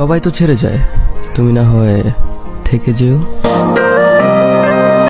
সবাই তো ছেড়ে যায়। তুমি না হয় থেকে যেও।